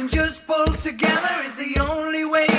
and just pull together is the only way